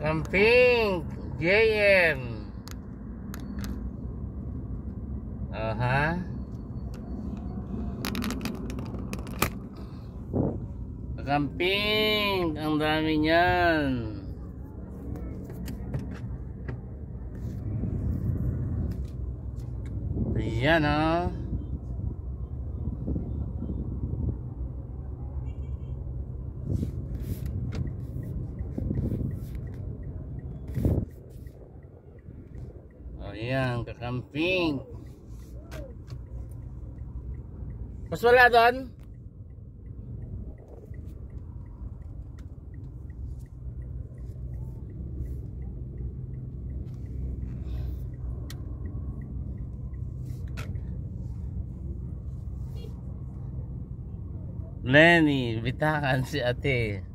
Camping JM Aha. Camping Ang dami niyan. Ayan ah Ayan, kakamping. Mas wala doon? Lenny, bitakan si ate.